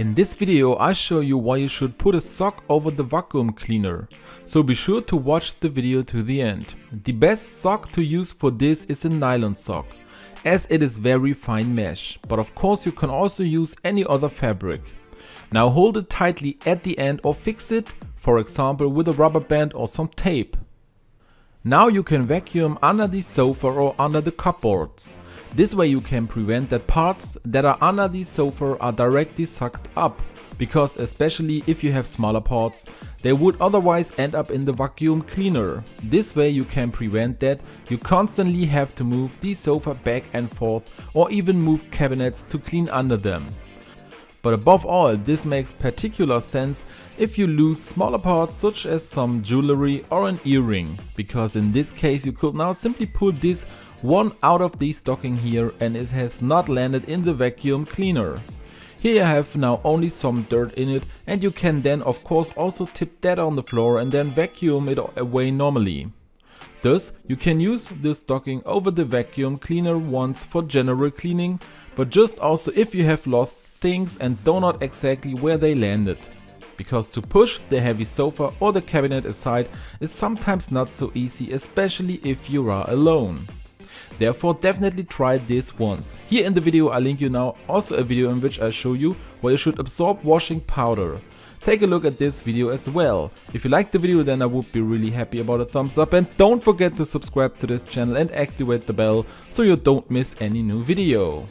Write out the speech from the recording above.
In this video I show you why you should put a sock over the vacuum cleaner, so be sure to watch the video to the end. The best sock to use for this is a nylon sock, as it is very fine mesh, but of course you can also use any other fabric. Now hold it tightly at the end or fix it, for example with a rubber band or some tape. Now you can vacuum under the sofa or under the cupboards. This way you can prevent that parts that are under the sofa are directly sucked up, because especially if you have smaller parts, they would otherwise end up in the vacuum cleaner. This way you can prevent that you constantly have to move the sofa back and forth or even move cabinets to clean under them. But above all, this makes particular sense if you lose smaller parts such as some jewelry or an earring, because in this case you could now simply pull this one out of the stocking here and it has not landed in the vacuum cleaner. Here you have now only some dirt in it and you can then of course also tip that on the floor and then vacuum it away normally. Thus, you can use the stocking over the vacuum cleaner once for general cleaning, but just also if you have lost things and don't know exactly where they landed. Because to push the heavy sofa or the cabinet aside is sometimes not so easy, especially if you are alone. Therefore definitely try this once. Here in the video I link you now also a video in which I show you where you should absorb washing powder. Take a look at this video as well. If you liked the video then I would be really happy about a thumbs up and don't forget to subscribe to this channel and activate the bell so you don't miss any new video.